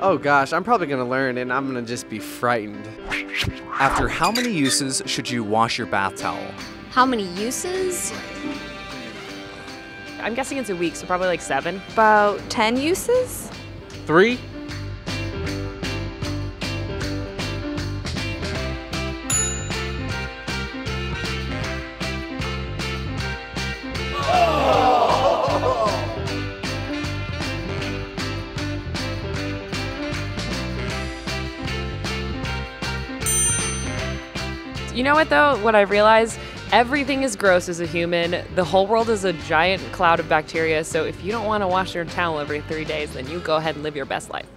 Oh gosh, I'm probably gonna learn and I'm gonna just be frightened. After how many uses should you wash your bath towel? How many uses? I'm guessing it's a week, so probably like seven. About 10 uses? Three? You know what though? What I realized, everything is gross as a human. The whole world is a giant cloud of bacteria. So if you don't want to wash your towel every three days, then you go ahead and live your best life.